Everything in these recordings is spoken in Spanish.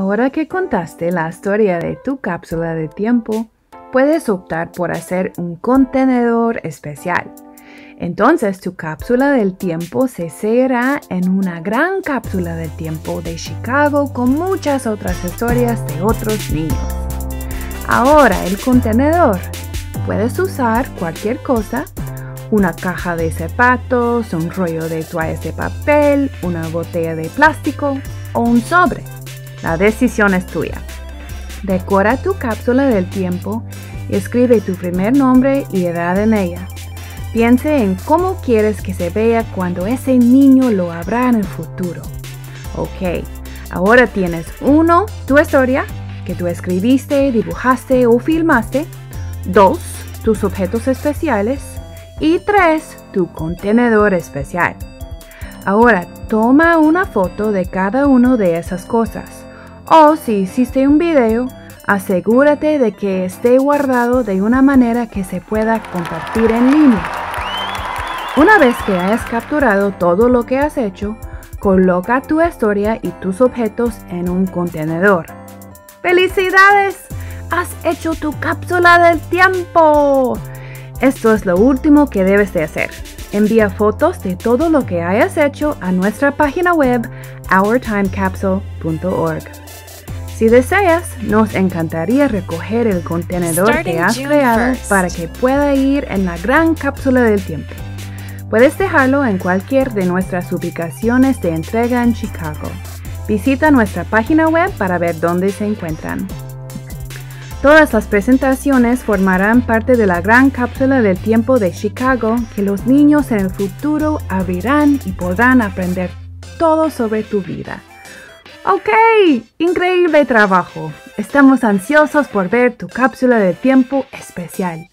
Ahora que contaste la historia de tu cápsula de tiempo, puedes optar por hacer un contenedor especial. Entonces tu cápsula del tiempo se será en una gran cápsula del tiempo de Chicago con muchas otras historias de otros niños. Ahora el contenedor. Puedes usar cualquier cosa, una caja de zapatos, un rollo de toallas de papel, una botella de plástico o un sobre. La decisión es tuya. Decora tu cápsula del tiempo y escribe tu primer nombre y edad en ella. Piense en cómo quieres que se vea cuando ese niño lo habrá en el futuro. Ok, ahora tienes uno, tu historia, que tú escribiste, dibujaste o filmaste. Dos, tus objetos especiales. Y tres, tu contenedor especial. Ahora toma una foto de cada una de esas cosas. O si hiciste un video, asegúrate de que esté guardado de una manera que se pueda compartir en línea. Una vez que hayas capturado todo lo que has hecho, coloca tu historia y tus objetos en un contenedor. ¡Felicidades! ¡Has hecho tu cápsula del tiempo! Esto es lo último que debes de hacer. Envía fotos de todo lo que hayas hecho a nuestra página web ourtimecapsule.org. Si deseas, nos encantaría recoger el contenedor que has creado para que pueda ir en la gran cápsula del tiempo. Puedes dejarlo en cualquier de nuestras ubicaciones de entrega en Chicago. Visita nuestra página web para ver dónde se encuentran. Todas las presentaciones formarán parte de la gran cápsula del tiempo de Chicago que los niños en el futuro abrirán y podrán aprender todo sobre tu vida. Ok, increíble trabajo. Estamos ansiosos por ver tu cápsula de tiempo especial.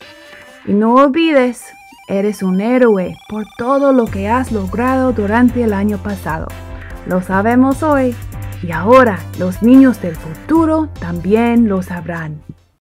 Y no olvides, eres un héroe por todo lo que has logrado durante el año pasado. Lo sabemos hoy y ahora los niños del futuro también lo sabrán.